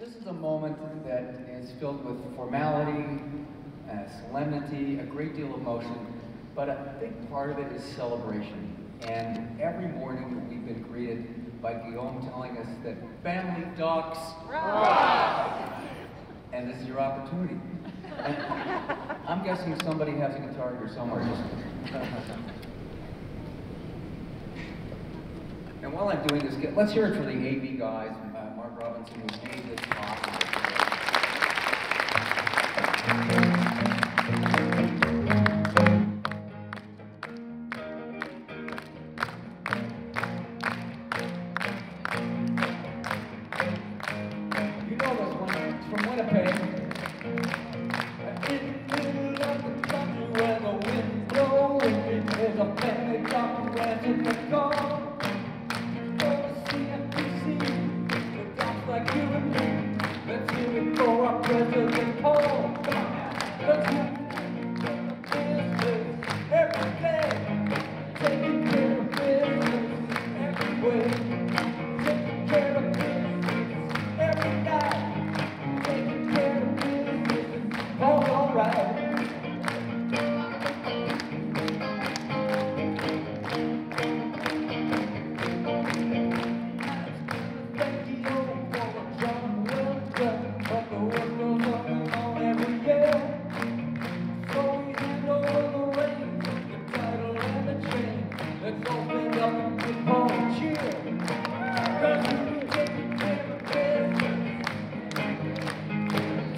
This is a moment that is filled with formality, uh, solemnity, a great deal of emotion, but a big part of it is celebration. And every morning we've been greeted by Guillaume telling us that family ducks and this is your opportunity. I'm guessing somebody has a guitar here somewhere. and while I'm doing this, let's hear it for the AV guys, Robinson, who made this possible. The middle of the country where the